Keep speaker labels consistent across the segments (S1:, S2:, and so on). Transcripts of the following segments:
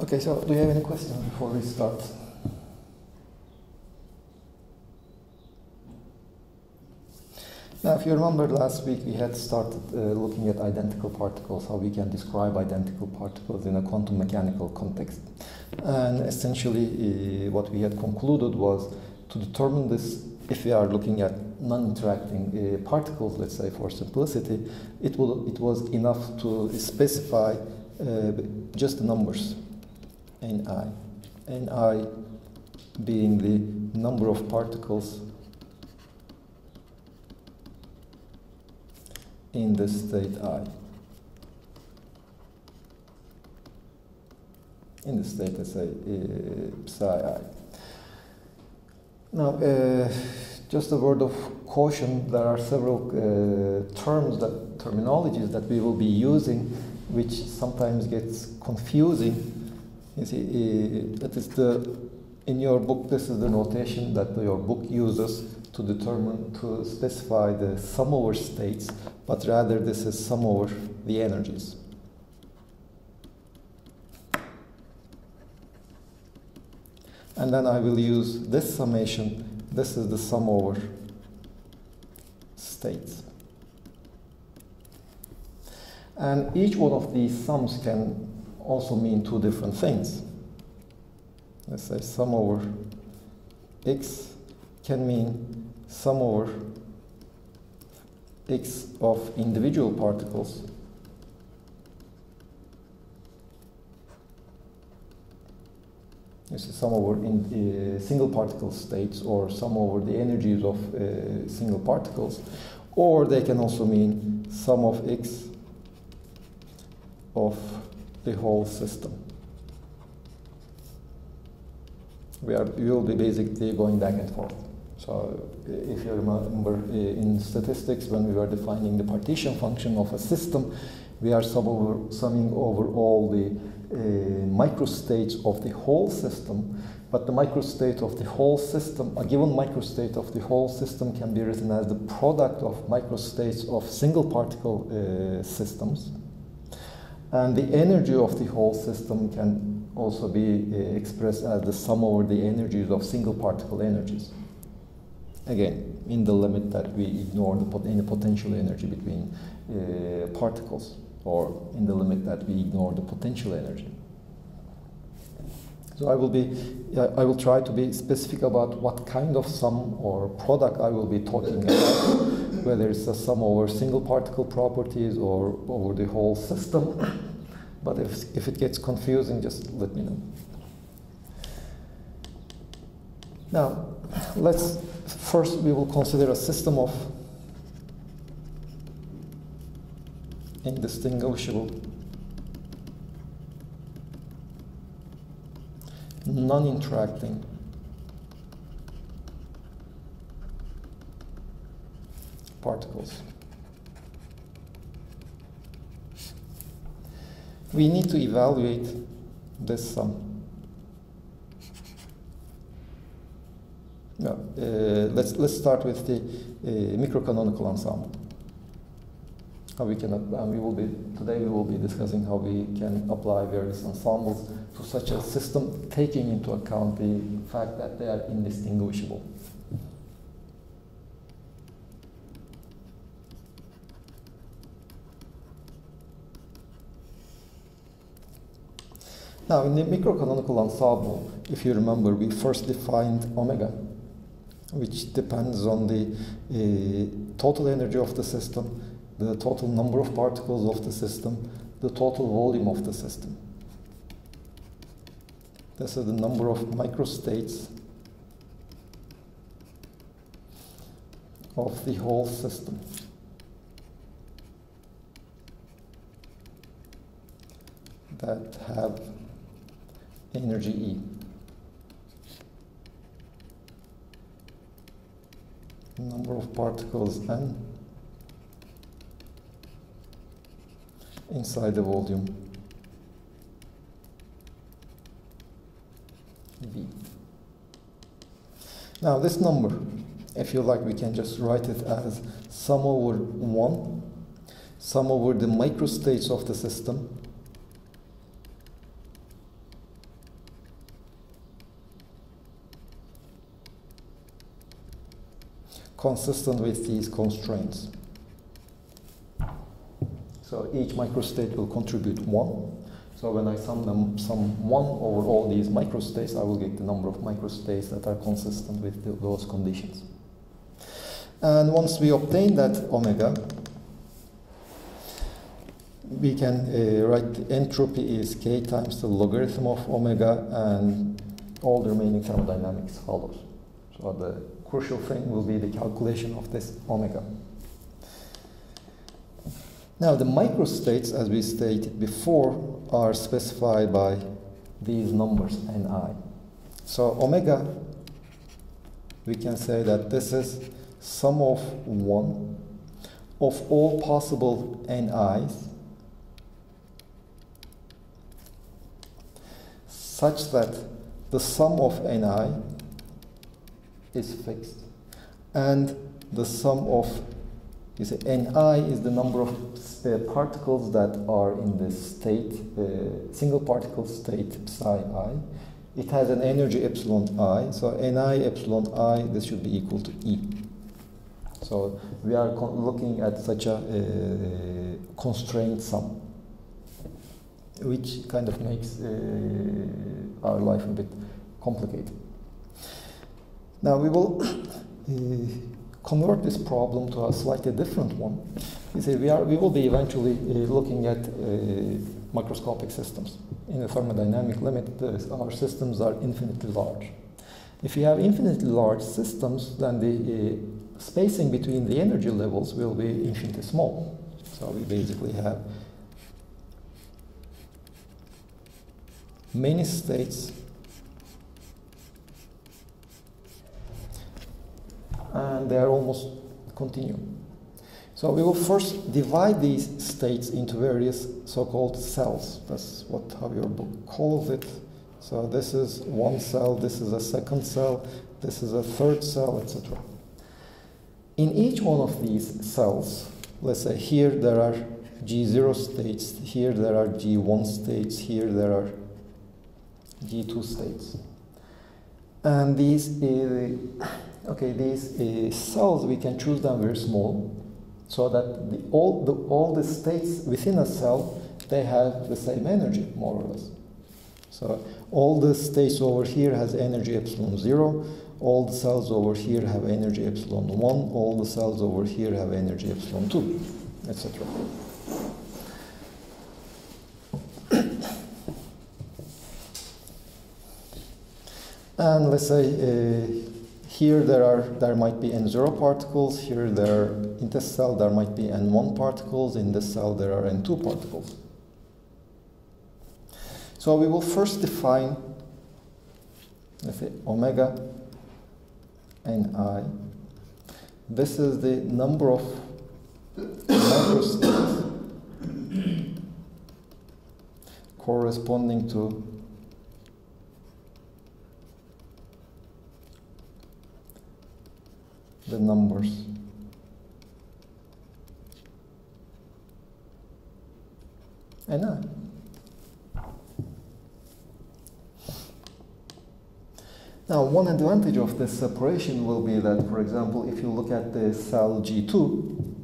S1: Okay, so do you have any questions before we start? Now, if you remember last week, we had started uh, looking at identical particles, how we can describe identical particles in a quantum mechanical context. And essentially, uh, what we had concluded was to determine this, if we are looking at non-interacting uh, particles, let's say for simplicity, it, will, it was enough to specify uh, just the numbers, ni, ni being the number of particles in the state I. In the state, let's say, uh, psi I. Now, uh, just a word of caution, there are several uh, terms, that terminologies that we will be using, which sometimes gets confusing. You see, uh, that is the, in your book, this is the notation that your book uses to determine, to specify the sum over states, but rather this is sum over the energies. And then I will use this summation. This is the sum over states. And each one of these sums can also mean two different things. Let's say sum over x can mean sum over x of individual particles you see sum over in uh, single particle states or sum over the energies of uh, single particles or they can also mean sum of x of the whole system we are will be basically going back and forth so if you remember in statistics, when we were defining the partition function of a system, we are sum over, summing over all the uh, microstates of the whole system. But the microstate of the whole system, a given microstate of the whole system can be written as the product of microstates of single particle uh, systems. And the energy of the whole system can also be uh, expressed as the sum over the energies of single particle energies again, in the limit that we ignore the pot any potential energy between uh, particles, or in the limit that we ignore the potential energy. So I will be, uh, I will try to be specific about what kind of sum or product I will be talking about, whether it's a sum over single particle properties or over the whole system. But if, if it gets confusing, just let me know. Now, let's first we will consider a system of indistinguishable non-interacting particles. We need to evaluate this sum. Uh, let's let's start with the uh, microcanonical ensemble. How we can uh, we will be today we will be discussing how we can apply various ensembles to such a system, taking into account the fact that they are indistinguishable. Now, in the microcanonical ensemble, if you remember, we first defined omega which depends on the uh, total energy of the system, the total number of particles of the system, the total volume of the system. This is the number of microstates of the whole system. that have energy E. number of particles n inside the volume V. Now this number, if you like, we can just write it as sum over 1, sum over the microstates of the system, consistent with these constraints. So each microstate will contribute 1. So when I sum them sum 1 over all these microstates, I will get the number of microstates that are consistent with the, those conditions. And once we obtain that omega, we can uh, write entropy is k times the logarithm of omega and all the remaining thermodynamics follows. So the crucial thing will be the calculation of this omega. Now the microstates, as we stated before, are specified by these numbers ni. So omega, we can say that this is sum of 1 of all possible ni's such that the sum of ni is fixed and the sum of you say ni is the number of uh, particles that are in the state uh, single particle state psi i it has an energy epsilon i so ni epsilon i this should be equal to e so we are looking at such a uh, constrained sum which kind of makes uh, our life a bit complicated. Now we will uh, convert this problem to a slightly different one. You see, we, are, we will be eventually uh, looking at uh, microscopic systems. In the thermodynamic limit, our systems are infinitely large. If you have infinitely large systems, then the uh, spacing between the energy levels will be infinitely small. So we basically have many states and they are almost continuum. So we will first divide these states into various so-called cells. That's what how your book calls it. So this is one cell, this is a second cell, this is a third cell, etc. In each one of these cells, let's say here there are G0 states, here there are G1 states, here there are G2 states. And these, uh, okay, these uh, cells, we can choose them very small so that the, all, the, all the states within a cell, they have the same energy, more or less. So all the states over here has energy epsilon 0, all the cells over here have energy epsilon 1, all the cells over here have energy epsilon 2, etc. And let's say uh, here there are there might be n0 particles, here there in this cell there might be n1 particles, in this cell there are n2 particles. So we will first define let's say omega ni. This is the number of microstates corresponding to the numbers. And I. Now, one advantage of this separation will be that, for example, if you look at the cell G2,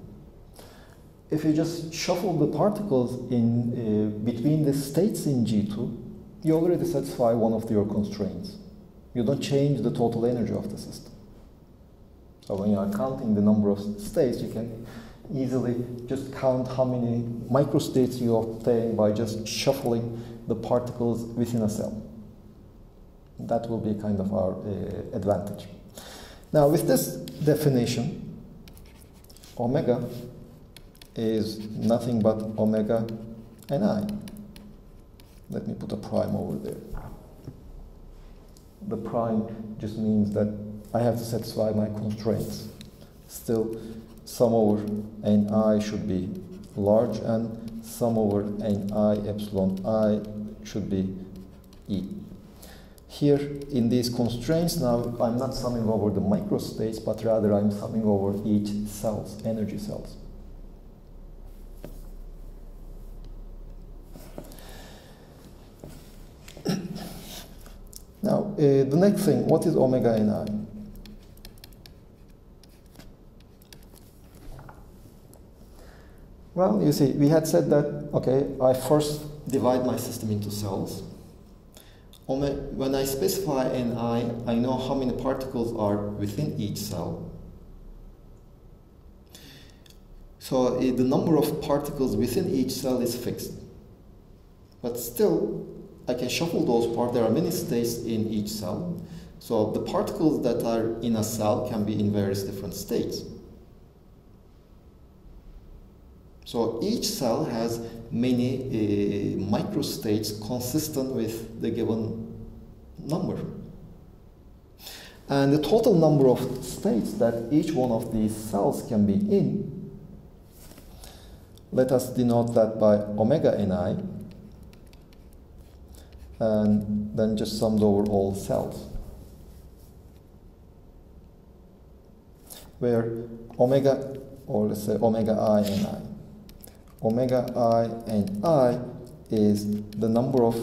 S1: if you just shuffle the particles in uh, between the states in G2, you already satisfy one of your constraints. You don't change the total energy of the system. So when you are counting the number of states, you can easily just count how many microstates you obtain by just shuffling the particles within a cell. That will be kind of our uh, advantage. Now, with this definition, omega is nothing but omega ni. Let me put a prime over there. The prime just means that I have to satisfy my constraints. Still, sum over ni should be large and sum over ni epsilon i should be e. Here in these constraints now I'm not summing over the microstates but rather I'm summing over each cells, energy cells. now uh, the next thing, what is omega ni? Well, you see, we had said that, okay, I first divide my system into cells. When I specify Ni, I know how many particles are within each cell. So uh, the number of particles within each cell is fixed. But still, I can shuffle those parts. There are many states in each cell. So the particles that are in a cell can be in various different states. So each cell has many uh, microstates consistent with the given number. And the total number of states that each one of these cells can be in, let us denote that by omega ni, and then just summed over all cells. Where omega, or let's say omega i omega i and i is the number of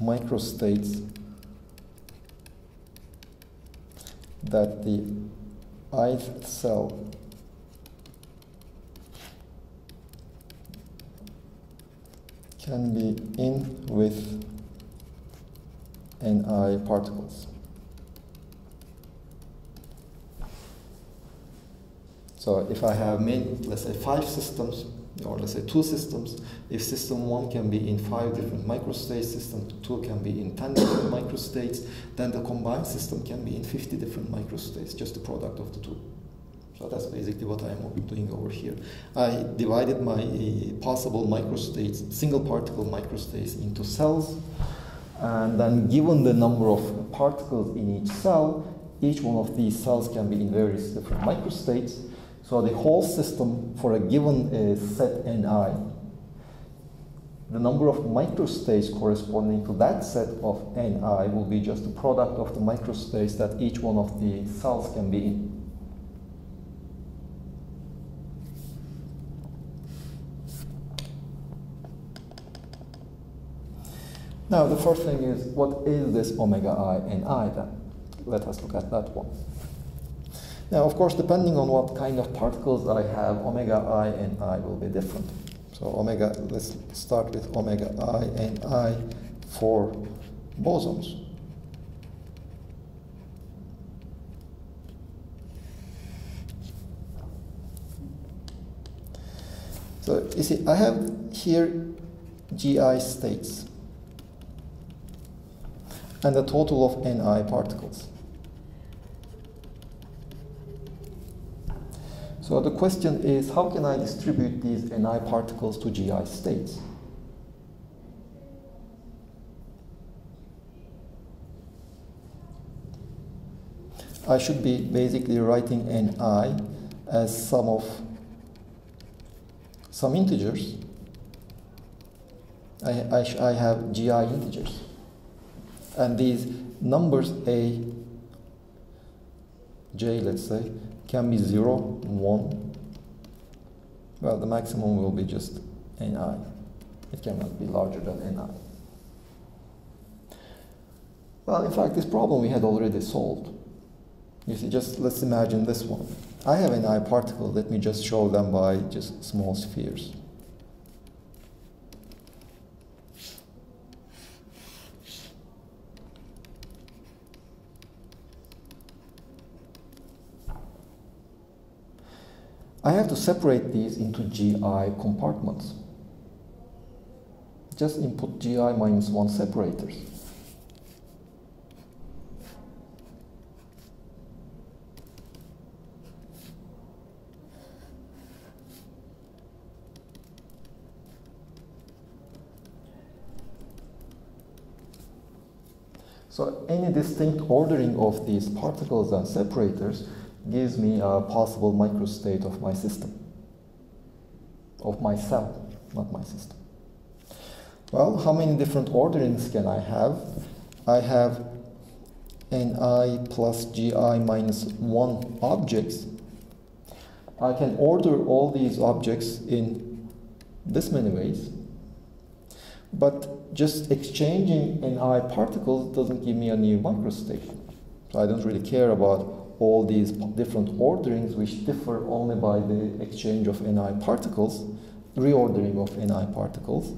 S1: microstates that the ith cell can be in with Ni particles. So if I have let's say five systems, or let's say two systems, if system one can be in five different microstates, system two can be in 10 different microstates, then the combined system can be in 50 different microstates, just the product of the two. So that's basically what I'm doing over here. I divided my uh, possible microstates, single particle microstates into cells, and then given the number of particles in each cell, each one of these cells can be in various different microstates. So the whole system for a given uh, set Ni, the number of microstates corresponding to that set of Ni will be just the product of the microstates that each one of the cells can be in. Now the first thing is, what is this omega i and i then? Let us look at that one. Now, of course, depending on what kind of particles that I have, omega i and i will be different. So omega, let's start with omega i and i for bosons. So you see, I have here GI states and the total of Ni particles. So the question is, how can I distribute these Ni particles to GI states? I should be basically writing Ni as sum of some integers. I, I, I have GI integers. And these numbers a, j, let's say, can be 0, 1. Well, the maximum will be just ni. It cannot be larger than ni. Well, in fact, this problem we had already solved. You see, just let's imagine this one. I have ni particles. Let me just show them by just small spheres. I have to separate these into GI compartments. Just input GI minus 1 separators. So any distinct ordering of these particles and separators gives me a possible microstate of my system, of my cell, not my system. Well, how many different orderings can I have? I have Ni plus Gi minus 1 objects. I can order all these objects in this many ways, but just exchanging Ni particles doesn't give me a new microstate. So I don't really care about all these different orderings which differ only by the exchange of Ni particles. reordering of Ni particles.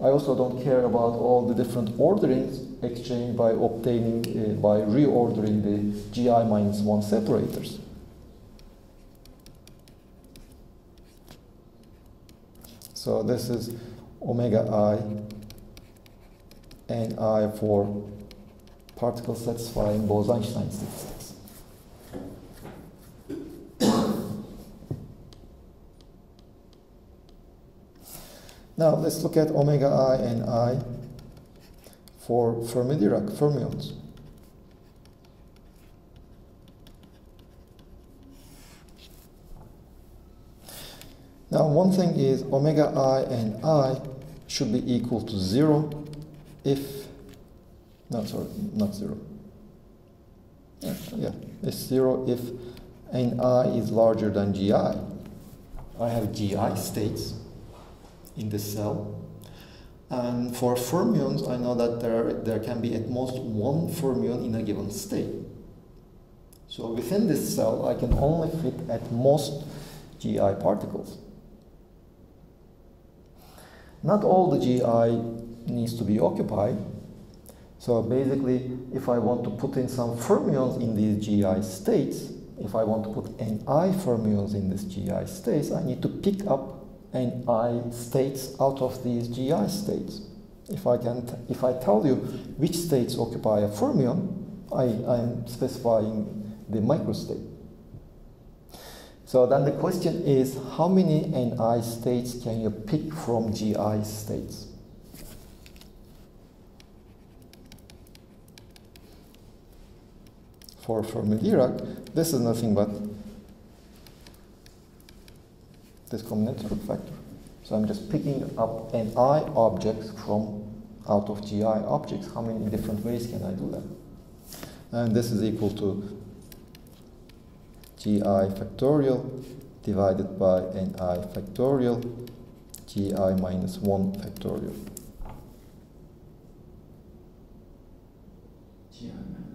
S1: I also don't care about all the different orderings exchanged by obtaining, uh, by reordering the GI minus 1 separators. So this is omega i and i for particles satisfying Bose-Einstein statistics. Now let's look at omega i and i for Fermi-Dirac fermions. Now one thing is omega i and i should be equal to zero if, no sorry, not zero. Yeah, yeah, it's zero if n i is larger than gi. I have gi states in the cell. And for fermions, I know that there, there can be at most one fermion in a given state. So within this cell, I can only fit at most GI particles. Not all the GI needs to be occupied. So basically, if I want to put in some fermions in these GI states, if I want to put Ni fermions in these GI states, I need to pick up Ni states out of these GI states. If I, can if I tell you which states occupy a fermion, I, I'm specifying the microstate. So then the question is, how many Ni states can you pick from GI states? For Fermi-Dirac, this is nothing but this combinatorial factor. So I'm just picking up Ni objects from out of GI objects. How many different ways can I do that? And this is equal to GI factorial divided by Ni factorial GI minus 1 factorial.
S2: GI.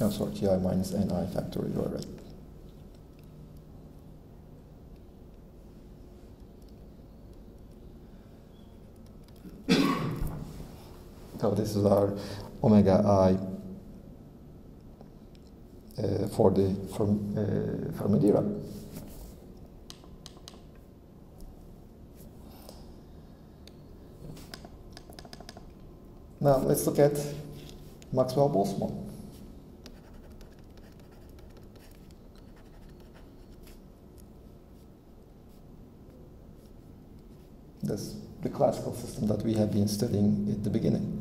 S1: Oh, sorry, ti minus Ni factorial, you are right. So this is our omega i uh, for the Ferm, uh, Fermi-Dirac. Now let's look at Maxwell-Boltzmann. That's the classical system that we have been studying at the beginning.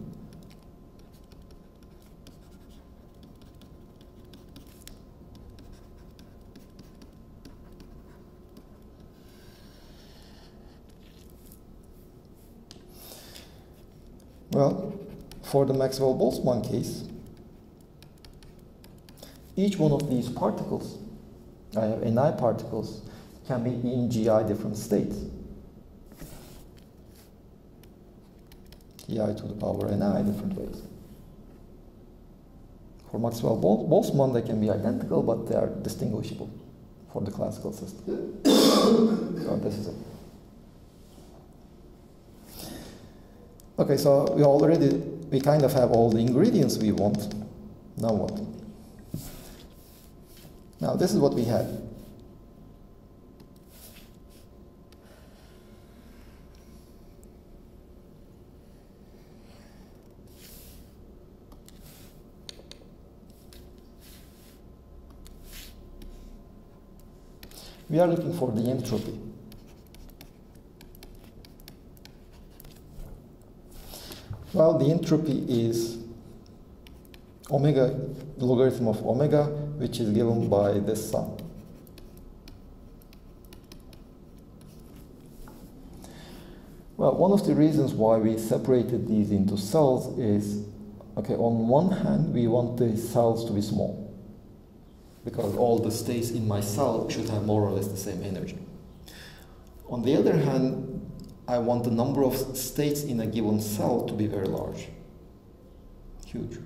S1: Well, for the Maxwell-Boltzmann case, each one of these particles, I have Ni particles, can be in GI different states. GI to the power Ni different ways. For Maxwell-Boltzmann, they can be identical, but they are distinguishable for the classical system. so this is it. Okay, so we already, we kind of have all the ingredients we want. Now what? Now this is what we had. We are looking for the entropy. Well, the entropy is omega, logarithm of omega, which is given by this sum. Well, one of the reasons why we separated these into cells is, okay, on one hand, we want the cells to be small because all the states in my cell should have more or less the same energy. On the other hand, I want the number of states in a given cell to be very large, huge.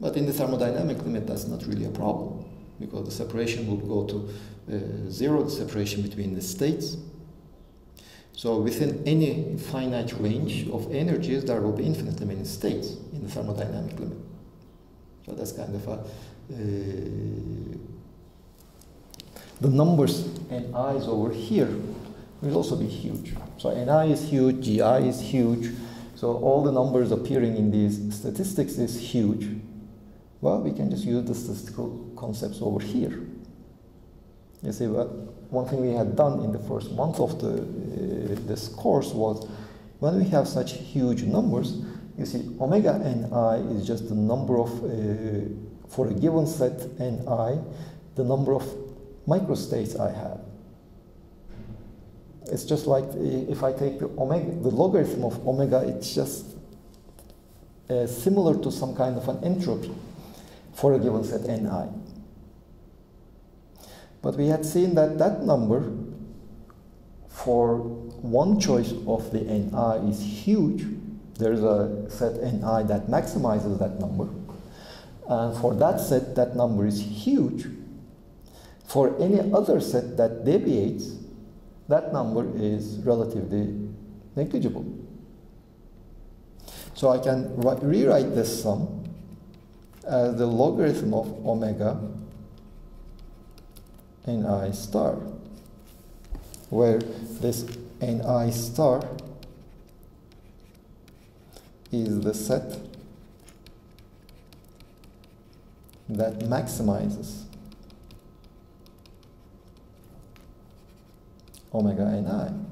S1: But in the thermodynamic limit, that's not really a problem. because the separation will go to uh, zero, the separation between the states. So within any finite range of energies, there will be infinitely many states in the thermodynamic limit. So that's kind of a the numbers and i's over here will also be huge. So ni is huge, gi is huge, so all the numbers appearing in these statistics is huge. Well, we can just use the statistical concepts over here. You see, what one thing we had done in the first month of the, uh, this course was when we have such huge numbers, you see, omega ni is just the number of, uh, for a given set ni, the number of microstates I have. It's just like if I take the omega, the logarithm of omega, it's just uh, similar to some kind of an entropy for a given set ni. But we had seen that that number for one choice of the ni is huge. There's a set ni that maximizes that number. And for that set, that number is huge. For any other set that deviates, that number is relatively negligible. So I can rewrite this sum as the logarithm of omega ni star, where this ni star is the set that maximizes omega ni.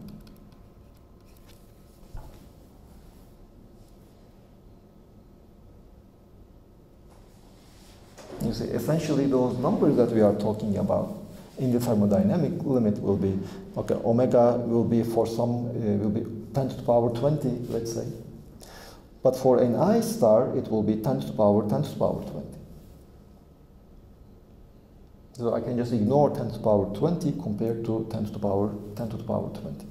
S1: You see, essentially those numbers that we are talking about in the thermodynamic limit will be, okay, omega will be for some, uh, will be 10 to the power 20, let's say. But for an I star, it will be 10 to the power 10 to the power 20. So I can just ignore 10 to the power 20 compared to 10 to the power 10 to the power 20.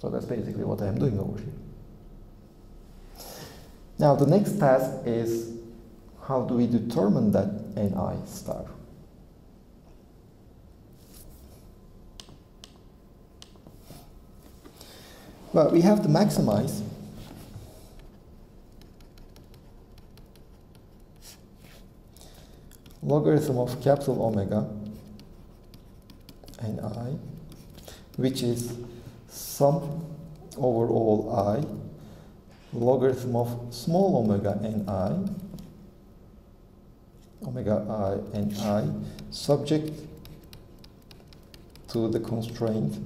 S1: So that's basically what I am doing over here. Now the next task is how do we determine that Ni star? Well, we have to maximize logarithm of capital omega and i, which is sum over all i, logarithm of small omega and i, omega i and i, subject to the constraint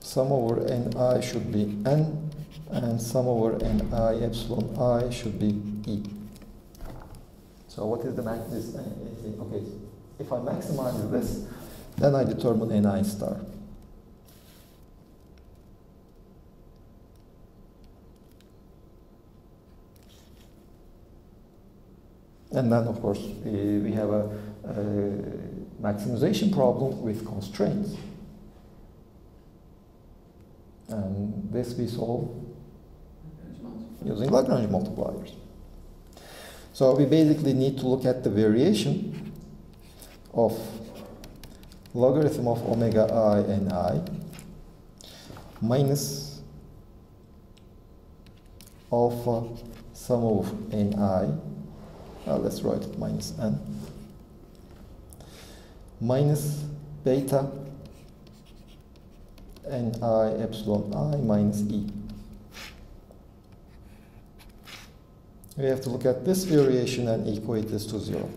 S1: sum over ni should be n and sum over ni epsilon i should be e. So what is the max? This, uh, okay, if I maximize this, then I determine ni star. And then, of course, we have a, a maximization problem with constraints. And this we solve using Lagrange multipliers. So we basically need to look at the variation of logarithm of omega i and i minus alpha sum of n i, uh, let's write it minus n, minus beta n i epsilon i minus e. We have to look at this variation and equate this to zero.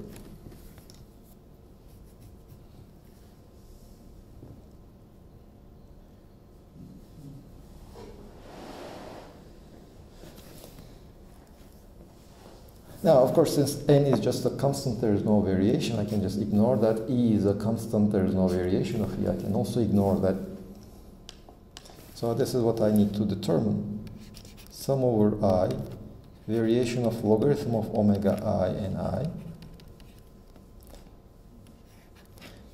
S1: Now, of course, since n is just a constant, there is no variation, I can just ignore that. e is a constant, there is no variation of e. I can also ignore that. So this is what I need to determine. Sum over i, variation of logarithm of omega i and i,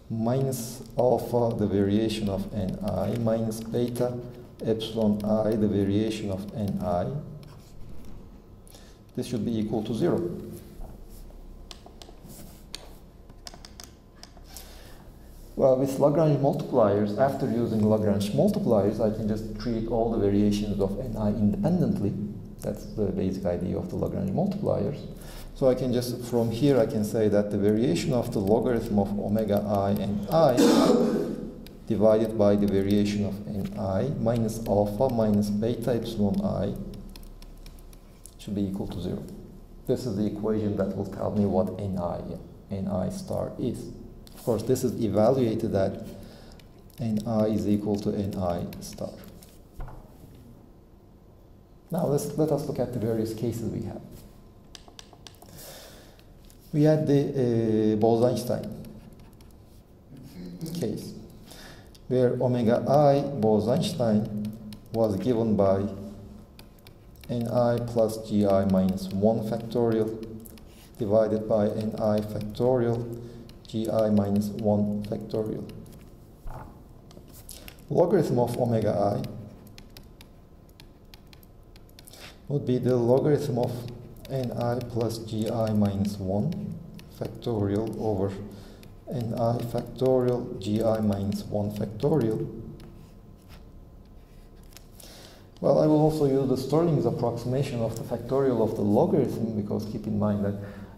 S1: minus alpha, the variation of ni, minus beta epsilon i, the variation of ni, This should be equal to 0. Well, with Lagrange multipliers, after using Lagrange multipliers, I can just treat all the variations of ni independently. That's the basic idea of the Lagrange multipliers. So I can just, from here, I can say that the variation of the logarithm of omega i and i divided by the variation of ni minus alpha minus beta epsilon i should be equal to zero. This is the equation that will tell me what ni, star is. Of course, this is evaluated at ni is equal to ni star. Now let's, let us look at the various cases we have. We had the uh, Bose-Einstein case, where omega i Bose-Einstein was given by ni plus gi minus 1 factorial divided by ni factorial gi minus 1 factorial. Logarithm of omega i would be the logarithm of ni plus gi minus 1 factorial over ni factorial gi minus 1 factorial. Well, I will also use the Stirling's approximation of the factorial of the logarithm because keep in mind that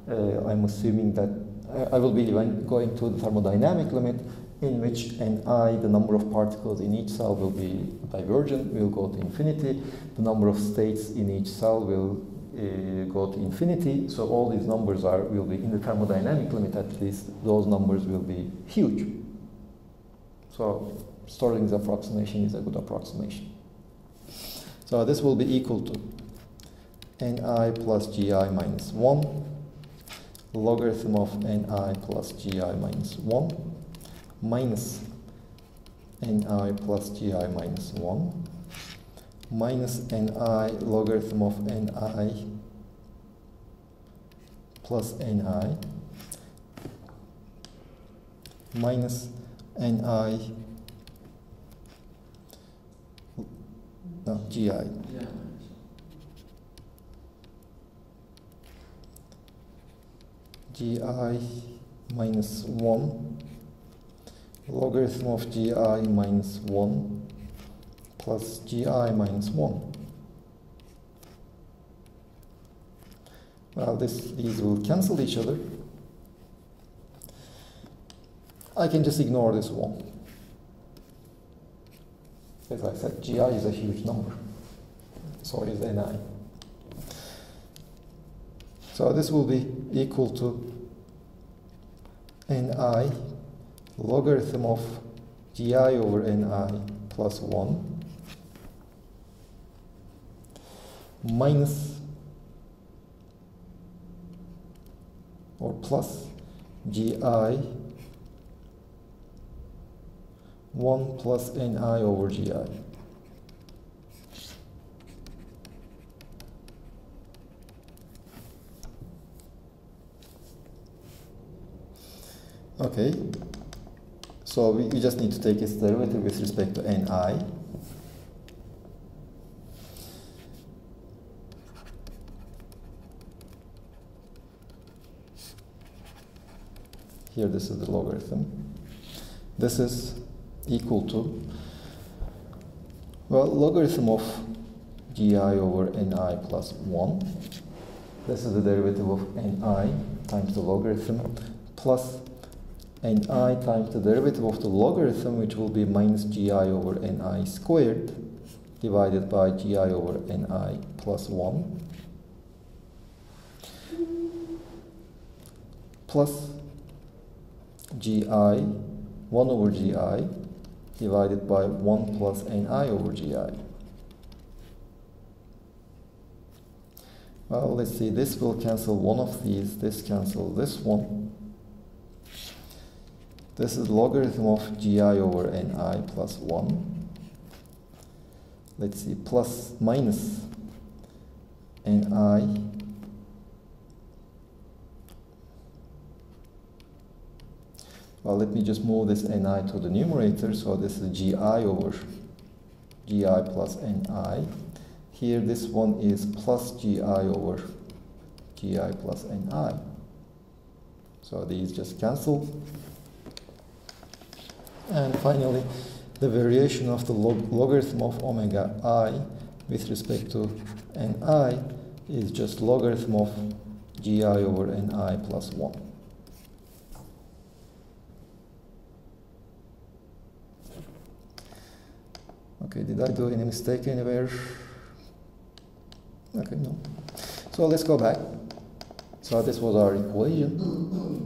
S1: uh, I'm assuming that uh, I will be going to the thermodynamic limit in which ni, the number of particles in each cell will be divergent, will go to infinity. The number of states in each cell will uh, go to infinity. So all these numbers are will be in the thermodynamic limit at least. Those numbers will be huge. So Stirling's approximation is a good approximation. So this will be equal to ni plus gi minus 1 logarithm of ni plus gi minus 1 minus ni plus gi minus 1 minus ni logarithm of ni plus ni minus ni no, gi
S2: Yeah.
S1: gi minus 1 logarithm of gi minus 1 plus gi minus 1. Well, this, these will cancel each other. I can just ignore this 1. As I said, gi is a huge number. So is ni. So this will be equal to ni logarithm of gi over ni plus 1 minus or plus gi 1 plus ni over gi. Okay, so we, we just need to take its derivative with respect to ni. Here this is the logarithm. This is equal to, well, logarithm of gi over ni plus 1. This is the derivative of ni times the logarithm plus ni times the derivative of the logarithm, which will be minus gi over ni squared divided by gi over ni plus 1 plus gi 1 over gi divided by 1 plus ni over gi. Well, let's see, this will cancel one of these, this cancel this one. This is logarithm of gi over ni plus 1. Let's see, plus minus ni Well, let me just move this ni to the numerator. So this is gi over gi plus ni. Here this one is plus gi over gi plus ni. So these just cancel. And finally, the variation of the log logarithm of omega i with respect to ni is just logarithm of gi over ni plus 1. Okay, did I do any mistake anywhere? Okay, no. So let's go back. So this was our equation.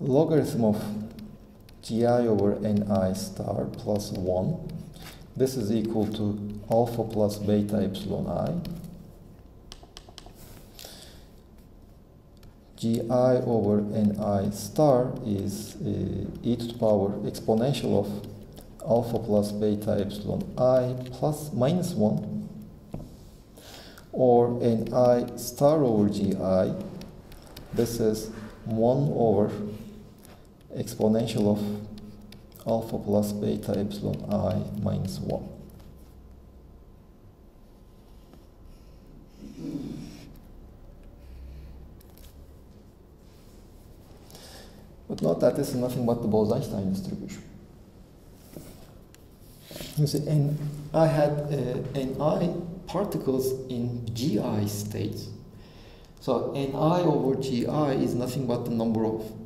S1: Logarithm of gi over ni star plus 1. This is equal to alpha plus beta epsilon i. gi over ni star is uh, e to the power exponential of alpha plus beta epsilon i plus minus 1 or ni star over gi. This is 1 over exponential of alpha plus beta epsilon i minus 1. But note that this is nothing but the Bose-Einstein distribution. You see, and I had uh, Ni particles in Gi states. So Ni over Gi is nothing but the number of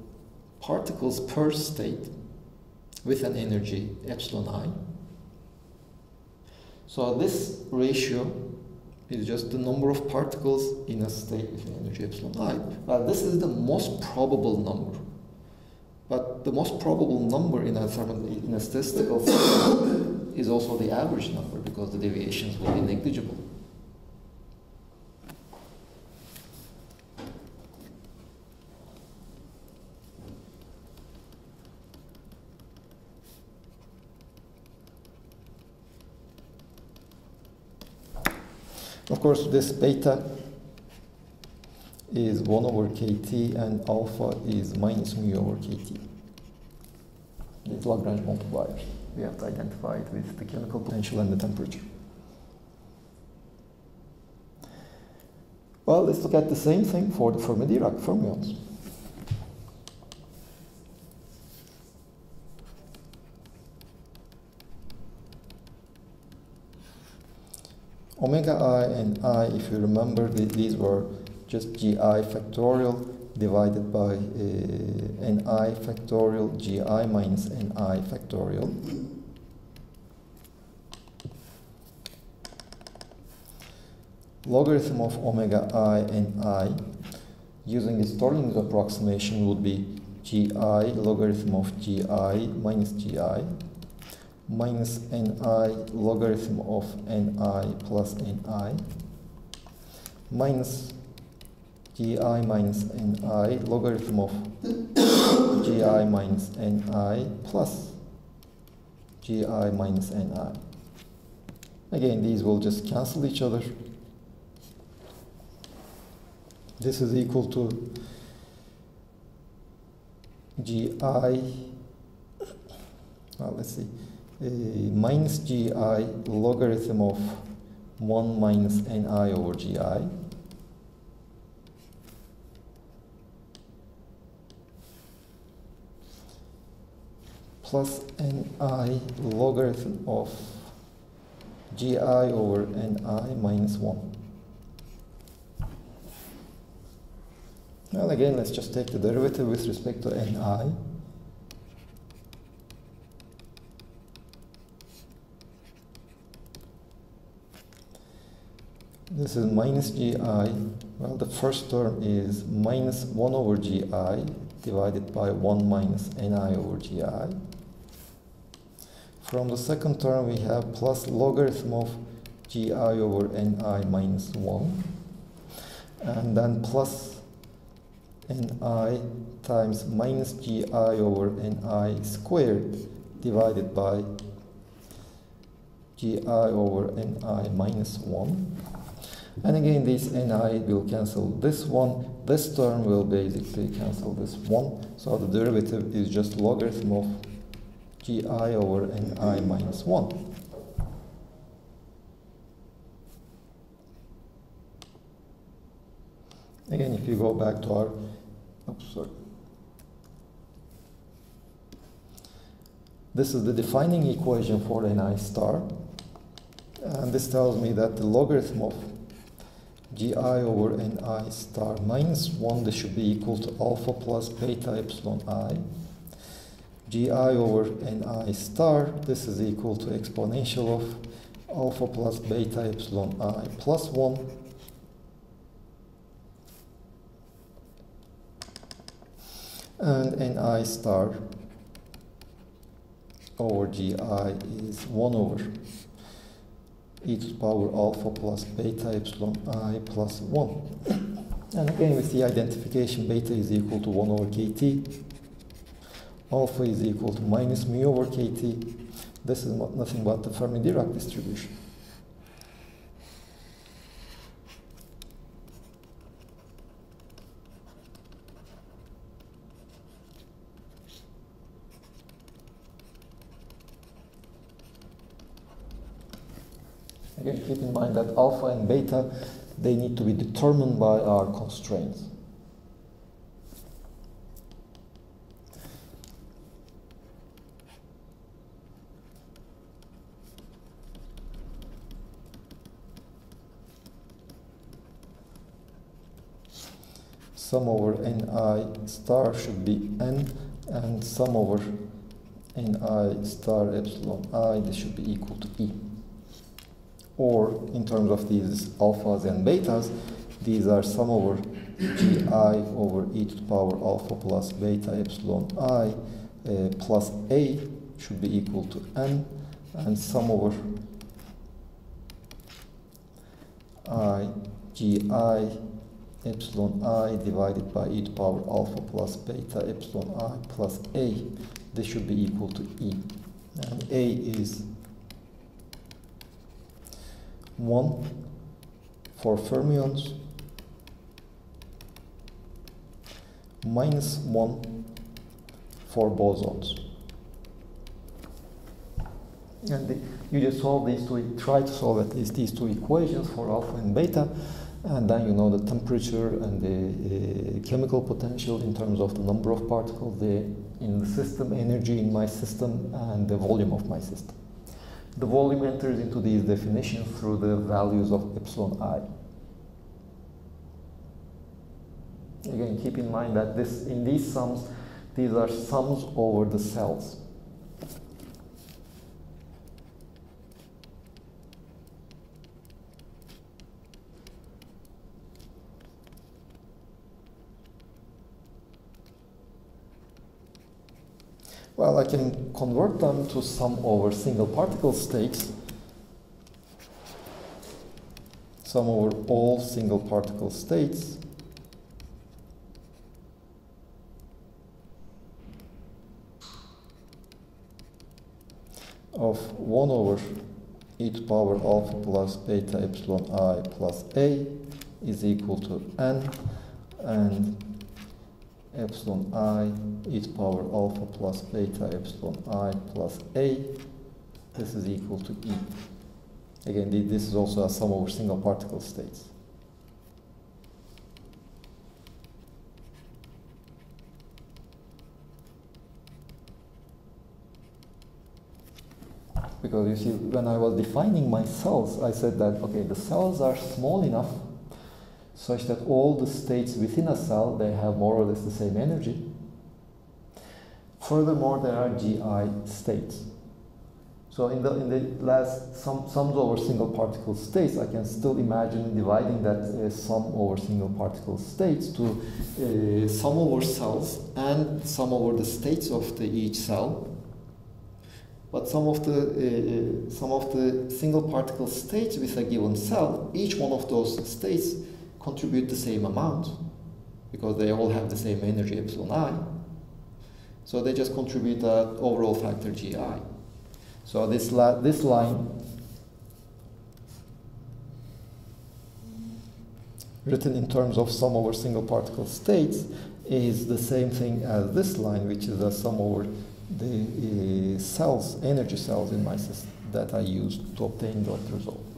S1: particles per state with an energy epsilon i. So this ratio is just the number of particles in a state with an energy epsilon i. Well, this is the most probable number. But the most probable number in a, in a statistical is also the average number because the deviations will be negligible. Of course, this beta is 1 over kt and alpha is minus mu over kt. These Lagrange multipliers. We have to identify it with the chemical potential and the temperature. Well, let's look at the same thing for the Fermi-Dirac fermions. Omega i and i, if you remember, these were just gi factorial divided by uh, ni factorial gi minus ni factorial. Logarithm of omega i and i using the Stirling's approximation would be gi logarithm of gi minus gi minus ni logarithm of ni plus ni minus gi minus ni logarithm of gi minus ni plus gi minus ni. Again, these will just cancel each other. This is equal to gi, well, let's see, Uh, minus gi logarithm of 1 minus ni over gi plus ni logarithm of gi over ni minus 1. Well, again, let's just take the derivative with respect to ni. This is minus gi. Well, the first term is minus 1 over gi divided by 1 minus ni over gi. From the second term, we have plus logarithm of gi over ni minus 1. And then plus ni times minus gi over ni squared divided by gi over ni minus 1. And again, this ni will cancel this one. This term will basically cancel this one. So the derivative is just logarithm of gi over ni minus 1. Again, if you go back to our, oops, sorry. This is the defining equation for ni star. And this tells me that the logarithm of gi over ni star minus 1, this should be equal to alpha plus beta epsilon i. gi over ni star, this is equal to exponential of alpha plus beta epsilon i plus 1 and ni star over gi is 1 over e to the power alpha plus beta epsilon i plus 1. And again with the identification beta is equal to 1 over kt, alpha is equal to minus mu over kt. This is nothing but the Fermi-Dirac distribution. Again, keep in mind that alpha and beta, they need to be determined by our constraints. Sum over ni star should be n, and sum over ni star epsilon i, this should be equal to e or in terms of these alphas and betas, these are sum over gi over e to the power alpha plus beta epsilon i uh, plus a should be equal to n and sum over i gi epsilon i divided by e to the power alpha plus beta epsilon i plus a. This should be equal to e. And a is 1 for fermions minus 1 for bosons. And the, you just solve these two, try to solve at least these two equations for alpha and beta, and then you know the temperature and the uh, chemical potential in terms of the number of particles the, in the system, energy in my system, and the volume of my system. The volume enters into these definitions through the values of epsilon i. Again, keep in mind that this in these sums, these are sums over the cells. Well, I can convert them to sum over single particle states. Sum over all single particle states. of 1 over e to power alpha plus beta epsilon i plus a is equal to n and epsilon i e to power alpha plus beta epsilon i plus a. This is equal to e. Again, this is also a sum over single particle states. Because you see, when I was defining my cells, I said that, okay, the cells are small enough such that all the states within a cell, they have more or less the same energy. Furthermore, there are GI states. So in the, in the last sum, sums over single particle states, I can still imagine dividing that uh, sum over single particle states to uh, sum over cells and sum over the states of the each cell. But some of the uh, some of the single particle states with a given cell, each one of those states contribute the same amount because they all have the same energy epsilon i. So they just contribute that overall factor GI. So this, this line written in terms of sum over single particle states is the same thing as this line, which is the sum over the uh, cells, energy cells in my system that I used to obtain that result.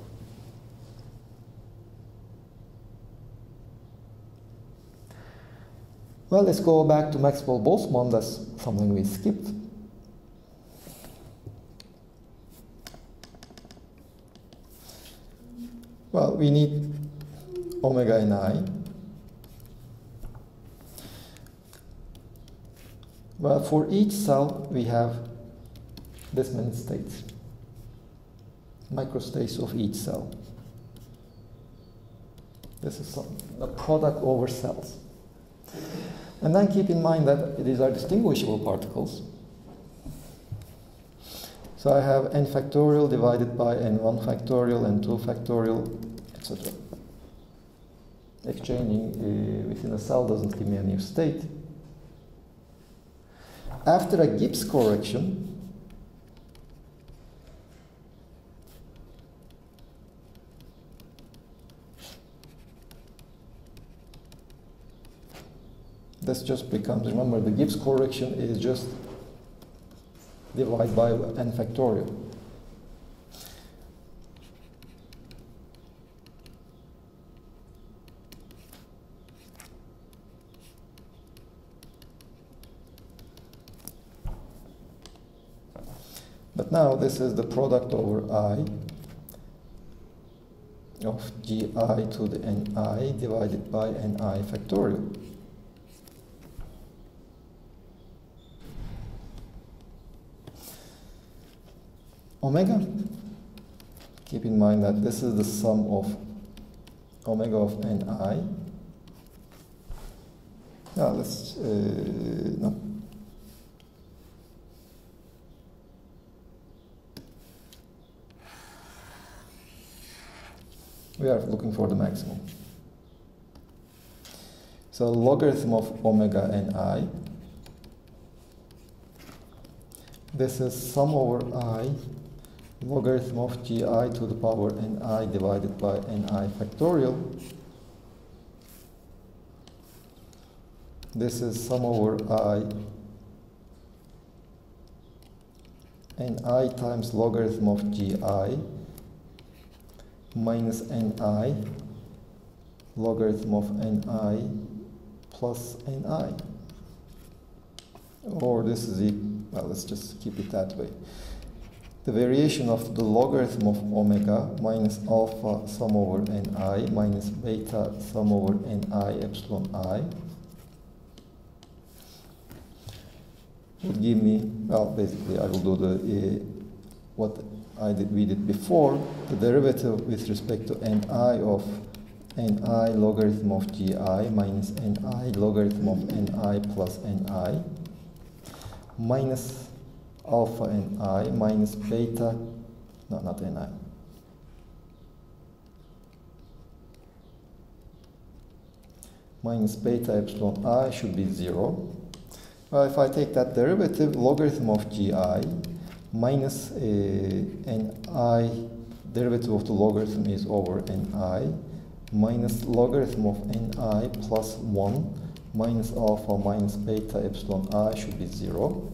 S1: Well, let's go back to Maxwell Boltzmann. That's something we skipped. Well, we need omega ni. Well, for each cell, we have this many states, microstates of each cell. This is a product over cells. And then keep in mind that these are distinguishable particles. So I have n factorial divided by n1 factorial, n2 factorial, etc. Exchanging uh, within a cell doesn't give me a new state. After a Gibbs correction, this just becomes, remember the Gibbs correction is just divided by n factorial. But now this is the product over i of gi to the ni divided by ni factorial. Omega, keep in mind that this is the sum of omega of ni. Now let's, uh, no, we are looking for the maximum. So logarithm of omega ni. This is sum over i logarithm of gi to the power ni divided by ni factorial. This is sum over i ni times logarithm of gi minus ni logarithm of ni plus ni. Or this is, e well, let's just keep it that way. The variation of the logarithm of omega minus alpha sum over ni minus beta sum over ni epsilon i would give me, well, basically I will do the, uh, what I did, we did before, the derivative with respect to ni of ni logarithm of gi minus ni logarithm of ni plus ni minus alpha ni minus beta, no, not ni. Minus beta epsilon i should be zero. Well, if I take that derivative, logarithm of gi minus uh, ni, derivative of the logarithm is over ni, minus logarithm of ni plus 1 minus alpha minus beta epsilon i should be 0.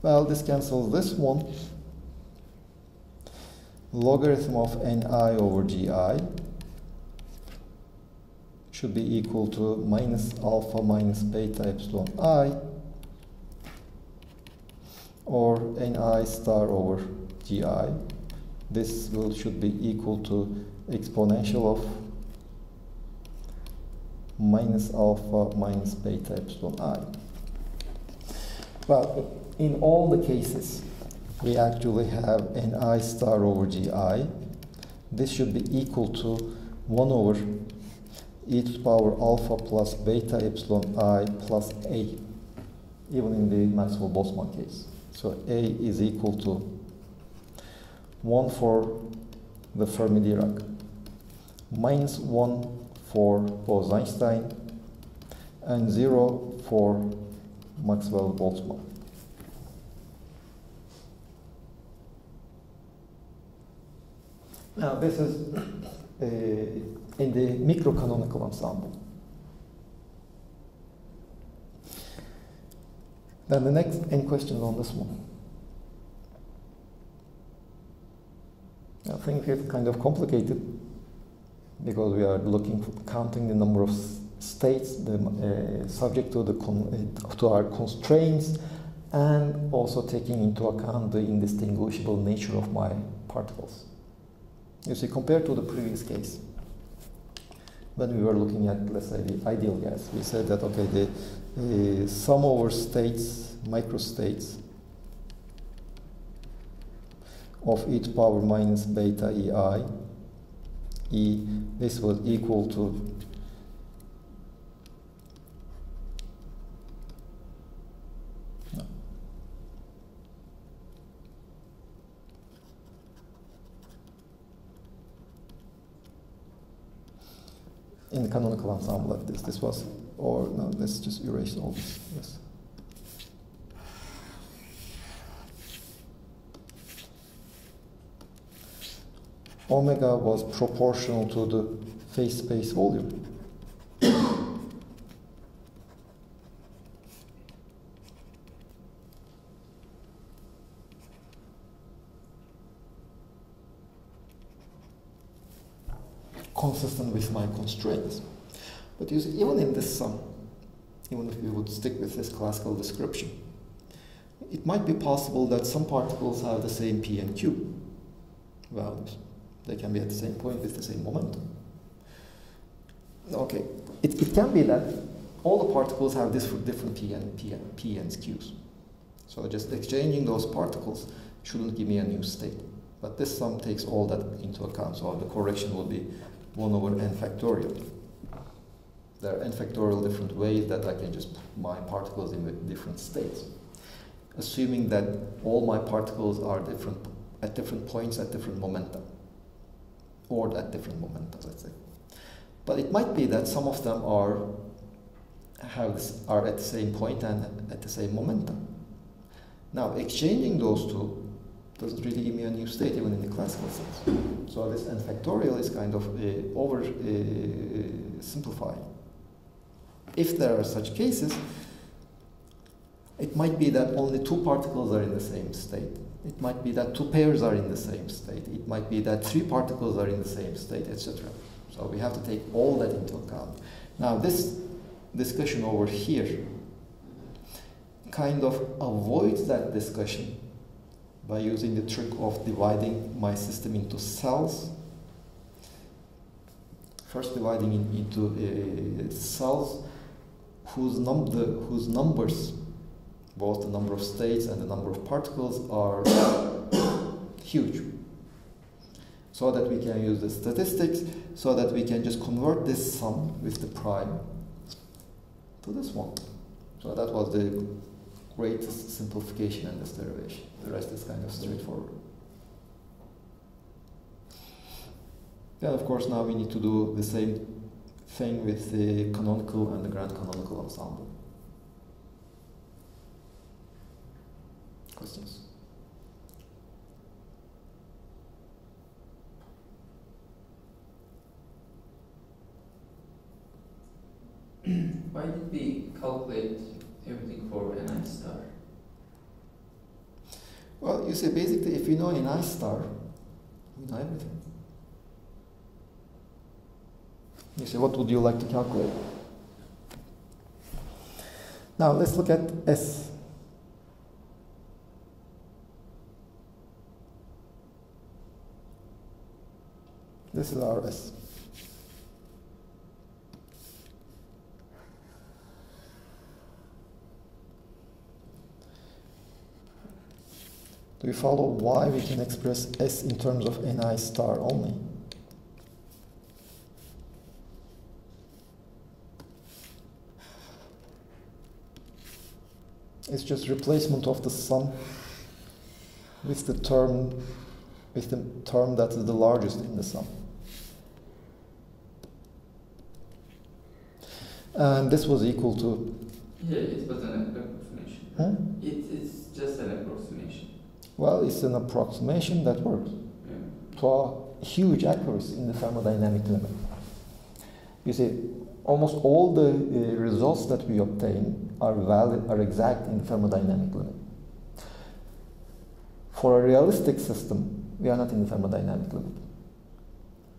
S1: Well, this cancels this one. Logarithm of ni over gi should be equal to minus alpha minus beta epsilon i or ni star over gi. This will should be equal to exponential of minus alpha minus beta epsilon i. Well, in all the cases, we actually have an i star over gi. This should be equal to 1 over e to the power alpha plus beta epsilon i plus a, even in the Maxwell-Boltzmann case. So a is equal to 1 for the Fermi-Dirac, minus 1 for Bose-Einstein, and 0 for Maxwell-Boltzmann. Now this is uh, in the microcanonical ensemble. Then the next, any questions on this one? I think it's kind of complicated because we are looking for counting the number of states the, uh, subject to the uh, to our constraints and also taking into account the indistinguishable nature of my particles. You see, compared to the previous case, when we were looking at, let's say, the ideal gas, we said that, okay, the sum over states, microstates, of e to power minus beta ei, e, this was equal to in the canonical ensemble like this. This was, or no, let's just erase all this. Yes. Omega was proportional to the phase space volume. Consistent with my constraints. But see, even in this sum, even if we would stick with this classical description, it might be possible that some particles have the same p and q values. They can be at the same point with the same momentum. Okay, it, it can be that all the particles have this different p and, p and, p and q's. So just exchanging those particles shouldn't give me a new state. But this sum takes all that into account, so the correction will be 1 over n factorial. There are n factorial different ways that I can just put my particles in different states. Assuming that all my particles are different at different points at different momenta. Or at different momenta, let's say. But it might be that some of them are have are at the same point and at the same momentum. Now, exchanging those two doesn't really give me a new state even in the classical sense. So this n factorial is kind of uh, over uh. If there are such cases, it might be that only two particles are in the same state. It might be that two pairs are in the same state. It might be that three particles are in the same state, etc. So we have to take all that into account. Now this discussion over here kind of avoids that discussion by using the trick of dividing my system into cells. First dividing it into uh, cells whose, num the, whose numbers, both the number of states and the number of particles, are huge. So that we can use the statistics, so that we can just convert this sum with the prime to this one. So that was the greatest simplification in this derivation. The rest is kind of straightforward. Then, of course, now we need to do the same thing with the canonical and the grand canonical ensemble. Questions?
S2: Why did we calculate everything for an star?
S1: Well, you see, basically, if you know an I star, you know everything. You say, what would you like to calculate? Now, let's look at S. This is our S. Do you follow why we can express S in terms of Ni star only? It's just replacement of the sum with the term with the term that is the largest in the sum. And this was equal to.
S2: Yeah, it was an approximation.
S1: Huh?
S2: It is just an approximation.
S1: Well, it's an approximation that works a huge accuracy in the thermodynamic limit. You see, almost all the uh, results that we obtain are valid, are exact in thermodynamic limit. For a realistic system, we are not in the thermodynamic limit.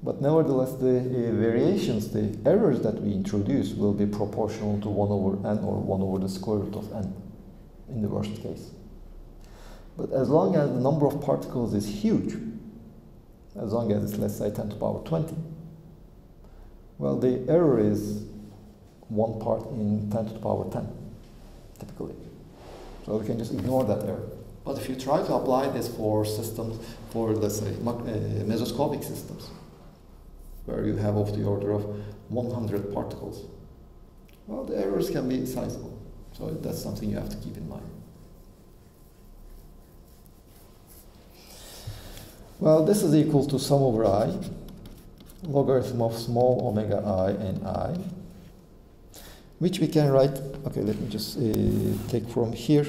S1: But nevertheless, the uh, variations, the errors that we introduce will be proportional to 1 over n or 1 over the square root of n in the worst case. But as long as the number of particles is huge, as long as it's let's say 10 to the power 20, well, the error is one part in 10 to the power 10, typically. So we can just ignore that error. But if you try to apply this for systems, for let's say uh, mesoscopic systems, where you have of the order of 100 particles, well, the errors can be sizable. So that's something you have to keep in mind. Well, this is equal to sum over i, logarithm of small omega i and i, which we can write, okay, let me just uh, take from here.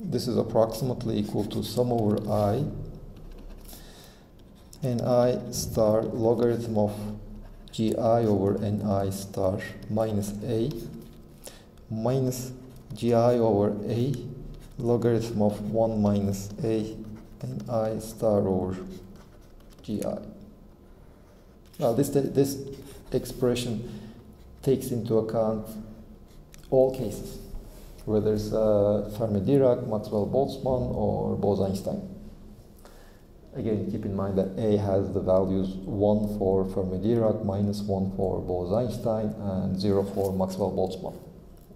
S1: This is approximately equal to sum over i and i star logarithm of gi over ni star minus a minus gi over a logarithm of 1 minus a and i star over gi. Now this, this expression takes into account all cases, whether it's uh, Fermi-Dirac, Maxwell-Boltzmann, or Bose-Einstein. Again, keep in mind that A has the values 1 for Fermi-Dirac, minus 1 for Bose-Einstein, and 0 for Maxwell-Boltzmann.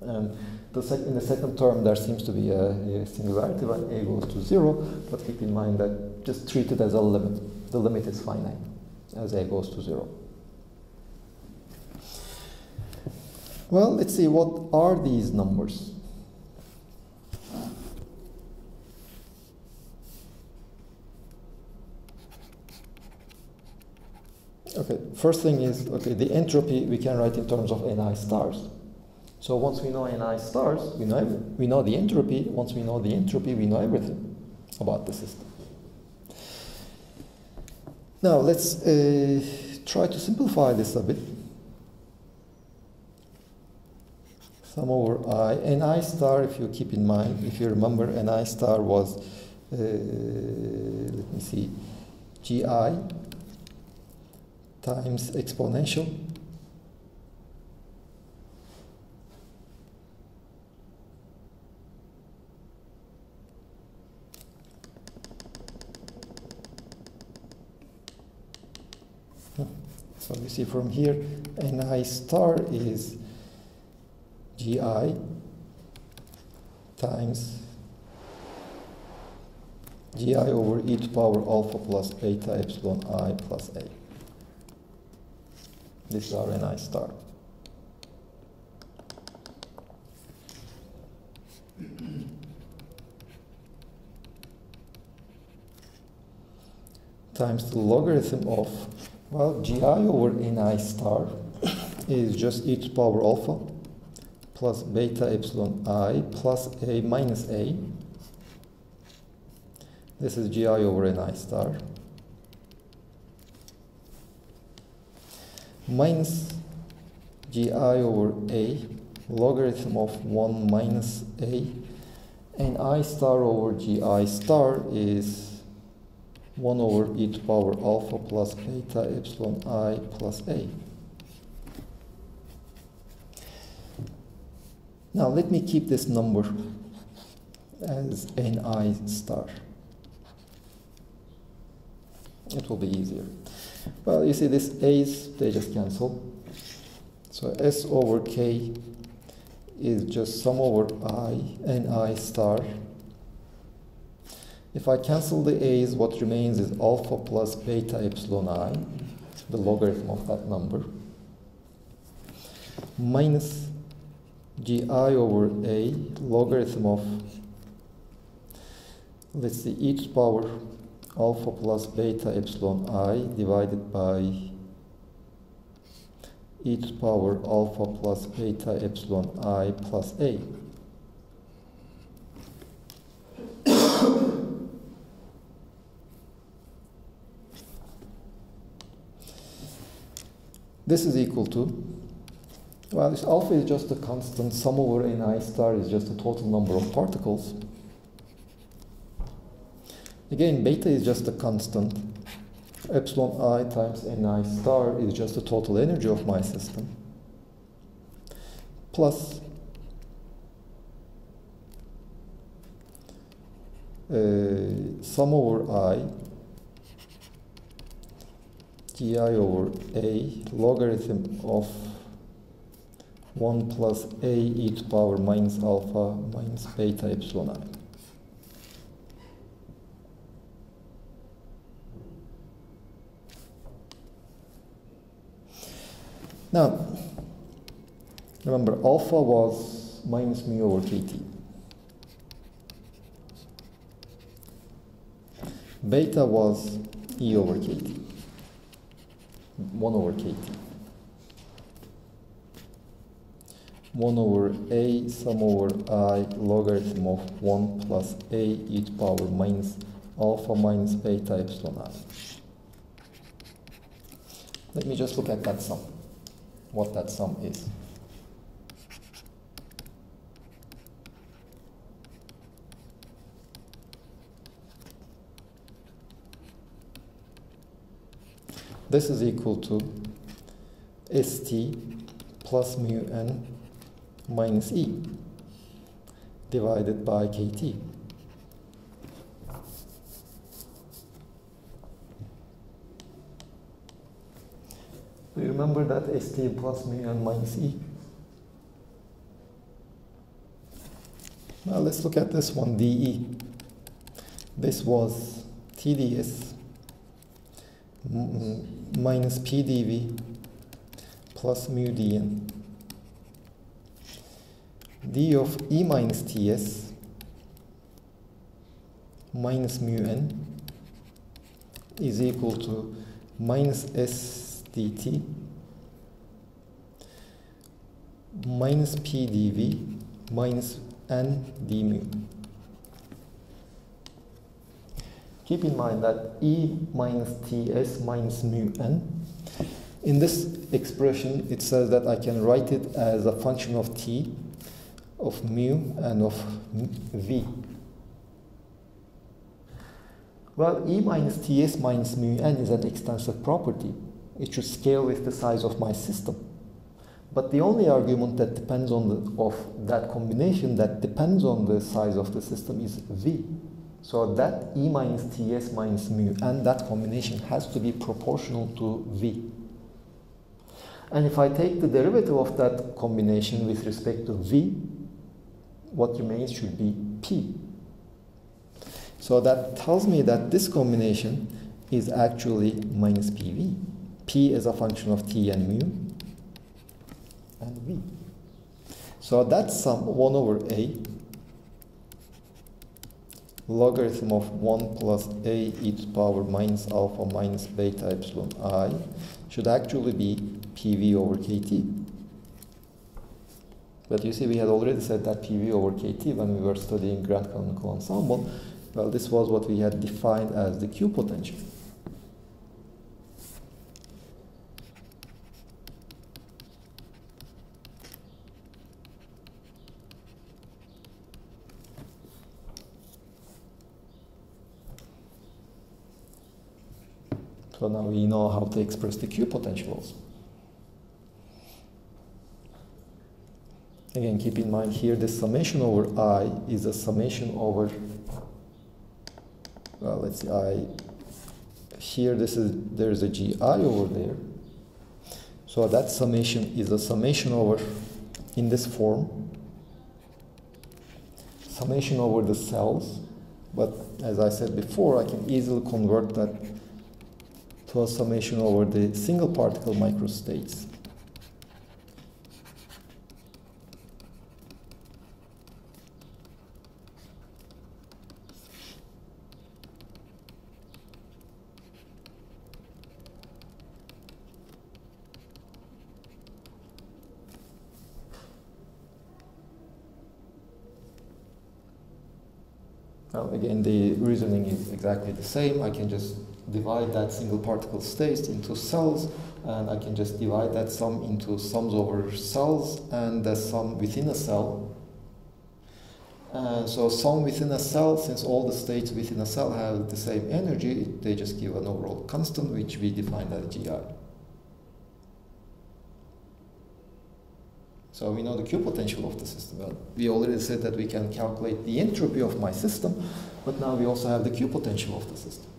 S1: And the in the second term, there seems to be a, a, singularity when a goes to zero, but keep in mind that just treat it as a limit. The limit is finite as a goes to zero. Well, let's see, what are these numbers? Okay, first thing is, okay, the entropy we can write in terms of Ni stars. So once we know Ni stars, we know, we know the entropy. Once we know the entropy, we know everything about the system. Now let's uh, try to simplify this a bit. Sum over i. Ni star, if you keep in mind, if you remember, Ni star was, uh, let me see, gi times exponential So you see from here, Ni star is Gi times Gi over e to power alpha plus beta epsilon i plus a. This is our Ni star. times the logarithm of well, gi over ni star is just e to power alpha plus beta epsilon i plus a minus a. This is gi over ni star minus gi over a logarithm of 1 minus a and i star over gi star is 1 over e to power alpha plus beta epsilon i plus a. Now let me keep this number as ni star. It will be easier. Well, you see these a's, they just cancel. So s over k is just sum over i ni star if I cancel the a's, what remains is alpha plus beta epsilon i, the logarithm of that number, minus gi over a logarithm of, let's see, e to power alpha plus beta epsilon i divided by e to power alpha plus beta epsilon i plus a. This is equal to, well, this alpha is just a constant, sum over ni star is just the total number of particles. Again, beta is just a constant. Epsilon i times ni star is just the total energy of my system. Plus uh, sum over i gi over a logarithm of 1 plus a e to power minus alpha minus beta epsilon i. Now, remember alpha was minus mu over kt. Beta was e over kt. 1 over kt. 1 over a sum over i logarithm of 1 plus a e to power minus alpha minus beta epsilon i. Let me just look at that sum, what that sum is. This is equal to st plus mu n minus e divided by kt. Do you remember that st plus mu n minus e? Now let's look at this one, dE. This was TdS minus PdV plus mu dN. d of E minus Ts minus mu n is equal to minus S dt minus PdV minus n d mu. Keep in mind that E minus Ts minus mu n. In this expression, it says that I can write it as a function of t, of mu, and of v. Well, E minus Ts minus mu n is an extensive property. It should scale with the size of my system. But the only argument that depends on the, of that combination that depends on the size of the system is v. So that E minus Ts minus mu and that combination has to be proportional to V. And if I take the derivative of that combination with respect to V, what remains should be P. So that tells me that this combination is actually minus PV. P is a function of T and mu and V. So that's sum 1 over A logarithm of 1 plus a e to the power minus alpha minus beta epsilon i should actually be pv over kt. But you see, we had already said that pv over kt when we were studying grand canonical ensemble. Well, this was what we had defined as the Q potential. So now we know how to express the Q potentials. Again, keep in mind here the summation over I is a summation over, well, let's see, I, here this is, there's a GI over there. So that summation is a summation over, in this form, summation over the cells. But as I said before, I can easily convert that plus summation over the single particle microstates. Well, again, the reasoning is exactly the same. I can just divide that single particle space into cells and I can just divide that sum into sums over cells and the sum within a cell. And so sum within a cell, since all the states within a cell have the same energy, they just give an overall constant which we define as GI. So we know the Q potential of the system. Well, we already said that we can calculate the entropy of my system, but now we also have the Q potential of the system.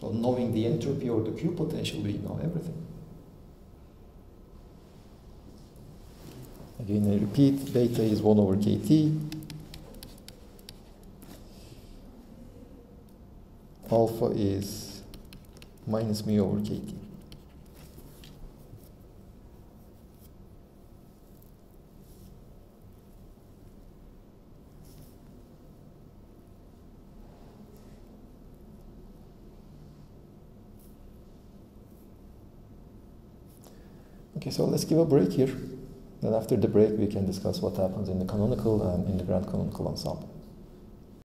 S1: So knowing the entropy or the Q potential, we know everything. Again, I repeat, beta is 1 over kT. Alpha is minus mu over kT. Okay, so let's give a break here. Then after the break, we can discuss what happens in the canonical and in the grand canonical ensemble.